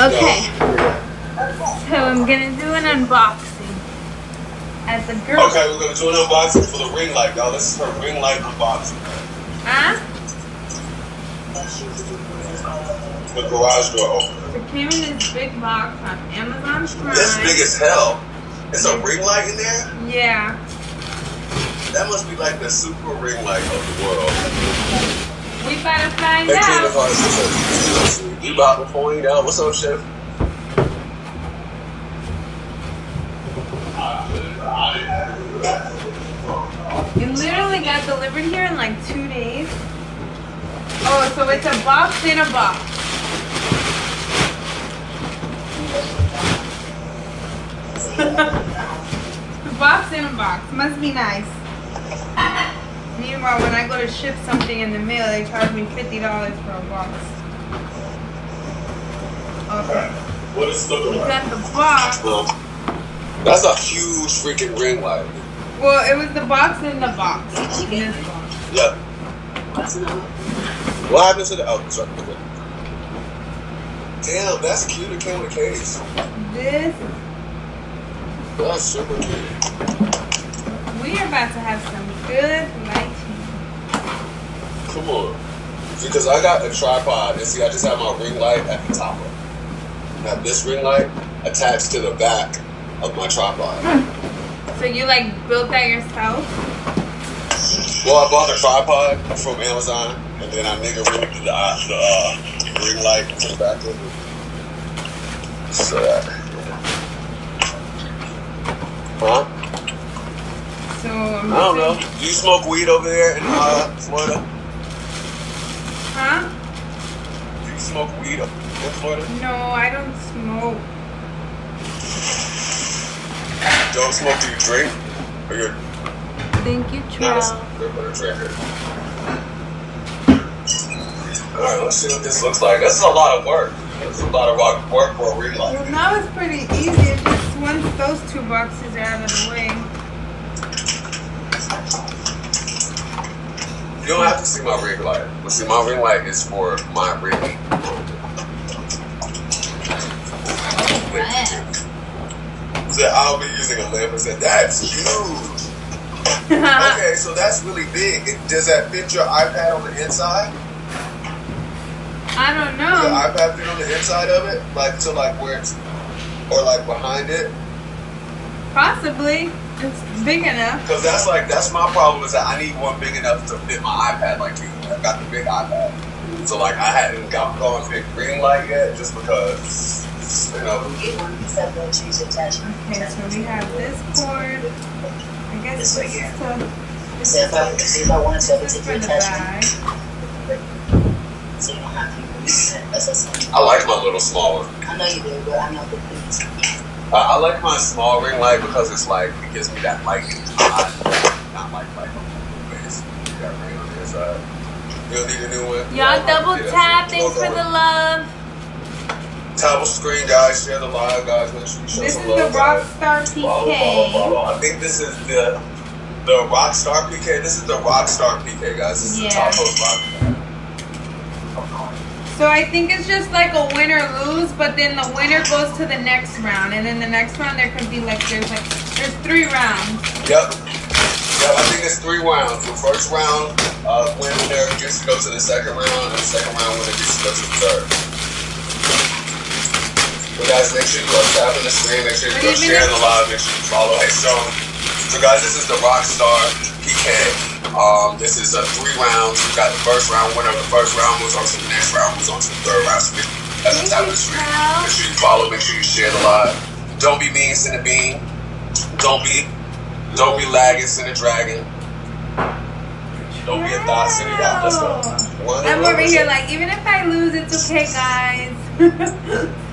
Okay. So I'm gonna do an unboxing. As a girl. Okay, we're gonna do an unboxing for the ring light, y'all. This is her ring light unboxing. Huh? The garage door opener. It came in this big box on Amazon Prime. That's big as hell. It's a ring light in there? Yeah. That must be like the super ring light of the world. We better find Hey, out. You about to point out. What's up, Chef? It literally got delivered here in like two days. Oh, so it's a box in a box. box in a box. Must be nice. Meanwhile, when I go to ship something in the mail, they charge me $50 for a box. Okay. What is We like? the box. That's a huge freaking ring light. Well, it was the box in the box. In this box. Yep. What happened to the oh sorry. Damn, that's cute. It came with a case. This, That's super cute. we are about to have some good lighting. Come on. Because I got a tripod and see I just have my ring light at the top of it. Have this ring light attached to the back of my tripod. So you like built that yourself? Well, I bought the tripod from Amazon and then I nigga rigged the, uh, the uh, ring light to the back of it. So that. Huh? So I'm I don't know. Do you smoke weed over there in uh, Florida? Huh? Do you smoke weed in Florida? No, I don't smoke. Don't smoke. Do you drink? Or you're Thank you, not a Trell. smoker, but a drinker? Alright, let's see what this looks like. This is a lot of work. This is a lot of rock- work for a ring light. Well, now it's pretty easy. It's just once those two boxes are out of the way. You don't have to see my ring light. But see, my ring light is for my ring. Said I'll be using a lamp and said that's huge. Okay, so that's really big. Does that fit your iPad on the inside? I don't know. Does your iPad fit on the inside of it, like to like where it's, or like behind it? Possibly. It's big enough. Because that's like that's my problem is that I need one big enough to fit my iPad like you. I got the big iPad, so like I hadn't got gone big green light yet, just because. Okay, so we have this cord. I guess This this right here. So if I, see if I want to, this it's is for the attachment. bag. So you don't have to use it. That's just, I like my little smaller. I know you do, but I know the things. I, I like my small ring light because it's like it gives me that light in my eye, not like light on the face. You got ring on the inside. Uh, you don't need a new one. Y'all double Yeah, tap. that's- Thanks for the love. Tap the screen, guys. Share the live, guys. Make sure you show This is some the love. guys. Rockstar Follow, follow, PK. follow. I think this is the the Rockstar PK. This is the Rockstar PK, guys. This is Yeah. the top post Rockstar. So I think it's just like a win or lose, but then the winner goes to the next round, and then the next round there could be like there's like there's three rounds. Yep. Yep, I think it's three rounds. The first round, uh, winner gets to go to the second round, and the second round winner gets to go to the third. So guys, make sure you go tapping the screen, make sure you go What do you sharing mean? the live, make sure you follow. Hey, so, so guys, this is the Rockstar PK. Um, this is uh, three rounds. We got the first round winner. The first round moves on to the next round, moves on to the third round. So make sure you guys tap the screen. Make sure you follow. Make sure you share the live. Don't be mean, send a bean. Don't be, don't be lagging, send a dragon. Don't be a thought, send a dot. Let's go. One, I'm over here like even if I lose, it's okay, guys.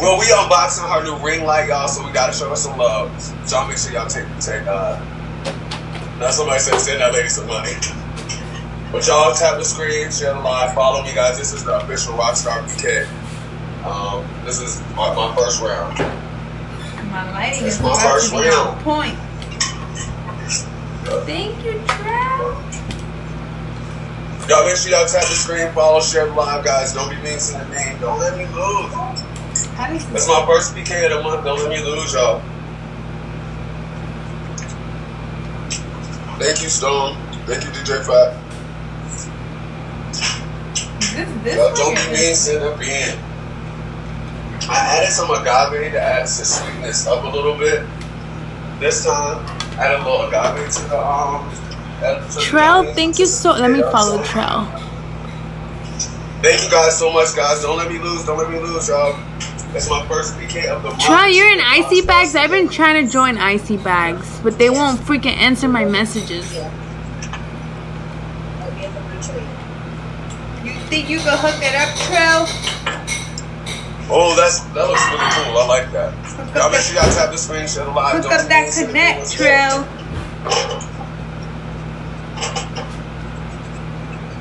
Well, we unboxing her new ring light, y'all, so we gotta show her some love. So y'all make sure y'all take take uh now somebody said send that lady some money. But y'all tap the screen, share the live, follow me guys. This is the official Rockstar PK. Um, this is my, my first round. My lighting That's is my first to be round. on point. Thank you, Trav. Y'all make sure y'all tap the screen, follow, share the live, guys. Don't be mean to the name. Don't let me lose. How That's my first PK of the month. Don't let me lose, y'all. Thank you, Stone. Thank you, DJ Five. this this Yo, one don't is- be mean, send a bean. I added some agave to add to sweeten this up a little bit. This time, add a little agave to the um. add Trell, thank you so. Let me follow so- Trell. Thank you guys so much, guys. Don't let me lose. Don't let me lose, y'all. It's my first PK of the month. Trell, you're in icy bags. I've been trying to join icy bags, but they won't freaking answer my messages. Yeah. I'll give them a trade. You think you can hook it up, Trill? Oh, that's that looks really cool. I like that. Y'all make sure y'all tap the screen, share the live. Hook Don't up that connect, what's Trill.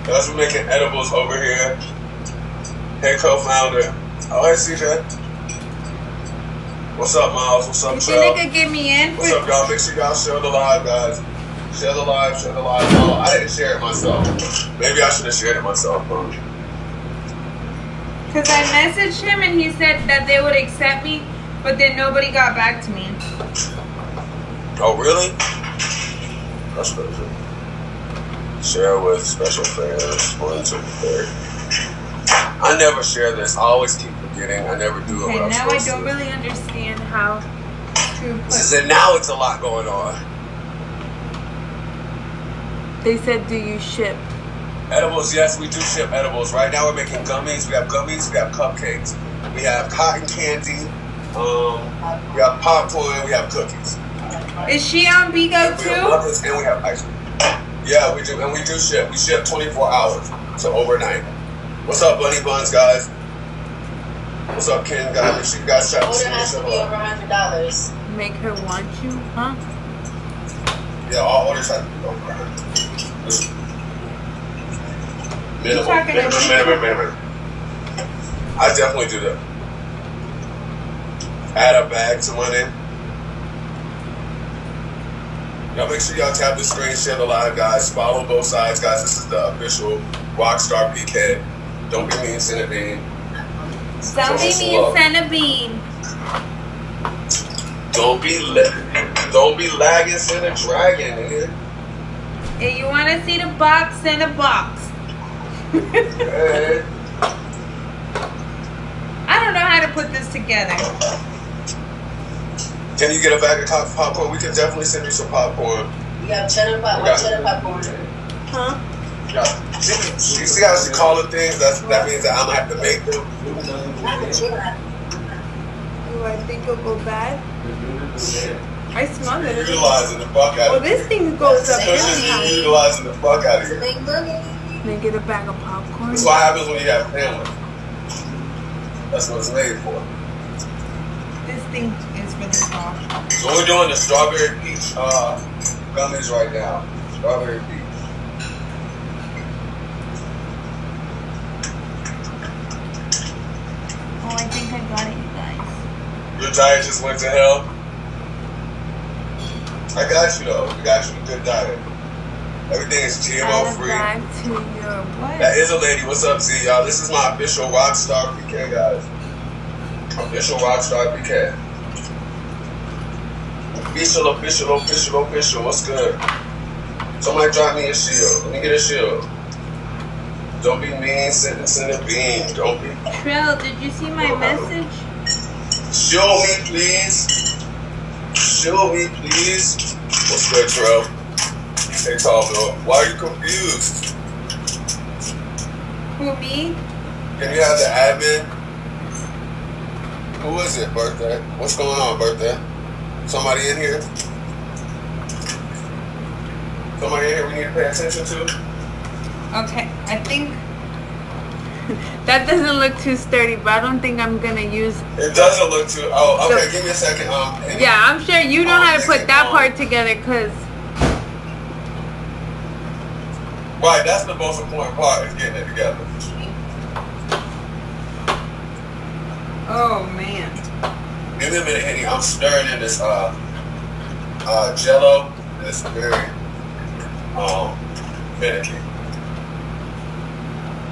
Guys, we're making edibles over here. Hey, co-founder. Oh, hey, CJ. What's up, Miles? What's up, You they Trell? could get me in? What's up, y'all? Make sure y'all share the live, guys. Share the live, share the live. No, I didn't share it myself. Maybe I should have shared it myself. bro. Because I messaged him and he said that they would accept me, but then nobody got back to me. Oh, really? That's crazy. Share with special friends, one, two, three. I never share this. I always keep forgetting. I never do it. Okay, when now I don't to. really understand how to put. is now it's a lot going on. They said, "Do you ship?" Edibles, yes, we do ship edibles. Right now we're making gummies. We have gummies. We have cupcakes. We have cotton candy. Um, we have popcorn. We have cookies. Is she on Bigo We have too? and we have ice cream. Yeah, we do, and we do ship. We ship 24 hours, so overnight. What's up, Bunny Buns, guys? What's up, Ken? Guys, make sure you guys chat. Order has to be over hundred dollars. Make her want you, huh? Yeah, all orders have to be over. Minimum, talking minimum, minimum, minimum. I definitely do that. Add a bag to money. Y'all make sure y'all tap the screen, share the live, guys. Follow both sides, guys. This is the official Rockstar PK. Don't be mean, send it bean. Don't be me and send a bean. Don't be la- don't be lagging, send a dragon, nigga. If you want to see the box, send a box. Hey. I don't know how to put this together. Can you get a bag of top popcorn? We can definitely send you some popcorn. We got cheddar pop, Yeah. one cheddar popcorn. Huh? Yeah. See, you see how she calling things? That's, that means that I'm gonna have to make them. Not. Do I think it'll go bad? I smell it. Utilizing the fuck out Well, of it. this thing goes up Cushion, anyhow. you utilizing the fuck out of It's a it. big money. They get a bag of popcorn. That's what happens when you have family. That's what it's made for. This thing is really small. So we're doing the strawberry peach uh, gummies right now. Strawberry peach. Oh, I think I got it, you guys. Your diet just went to hell. I got you though. We got you a good diet. Everything is GMO free. bag to your? That is a lady. What's up, Z? Y'all, this is my official Rockstar PK, guys. Official Rockstar PK. Official, official, official, official. What's good? Somebody drop me a shield. Let me get a shield. Don't be mean, send, send a beam. Don't be. Trill, did you see my message? Show me, please. Show me, please. What's good, Trell? Hey, Tall Why are you confused? Who, me? Can you have the admin? Who is it, birthday? What's going on, birthday? Somebody in here? Somebody in here we need to pay attention to? Okay, I think That doesn't look too sturdy, but I don't think I'm gonna use. It doesn't look too. Oh, okay. So- give me a second. Um. and- Yeah, I'm sure you know how to put that part together, cause Right. That's the most important part is getting it together. Oh man. Give me a minute, Henny. I'm stirring in this uh uh Jello. and It's very um finicky.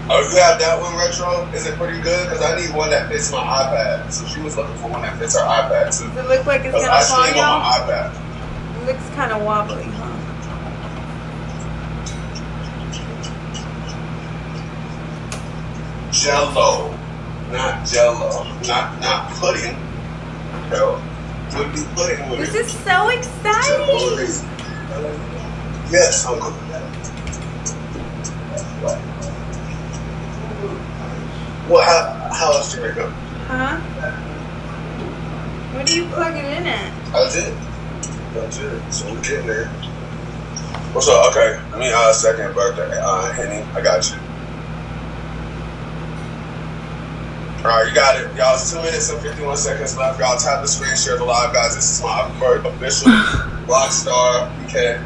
Oh, you have that one retro? Is it pretty good? Because I need one that fits my iPad. So she was looking for one that fits her iPad too. Does it look like it's Because gonna I fall, stream on y'all? my iPad. It looks kind of wobbly, huh? Jello, not Jello, not not pudding. Hell, would be pudding with This it. is so exciting. Yes, Uncle. Well, how how else do you make up? Huh? What do you plug it in at? That's it. That's it. So we're getting there. What's up? Okay, me uh second birthday, uh Henny, I got you. All right, you got it. Y'all, it's two minutes and 51 seconds left. Y'all tap the screen, share the live, guys. This is my first official Rockstar PK.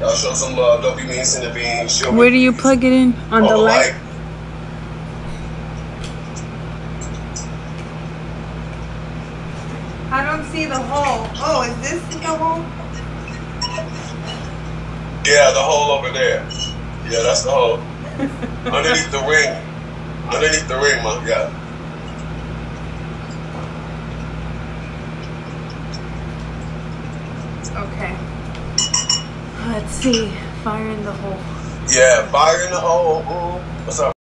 Y'all show some love. Don't be mean, send a bean. Show Where do you plug it in? On the Oh, light? like, I don't see the hole. Oh, is this the hole? Yeah, the hole over there. Yeah, that's the hole. Underneath the ring. Underneath the ring, man. Yeah. Okay. Let's see. Fire in the hole. Yeah, fire in the hole. Ooh. What's up?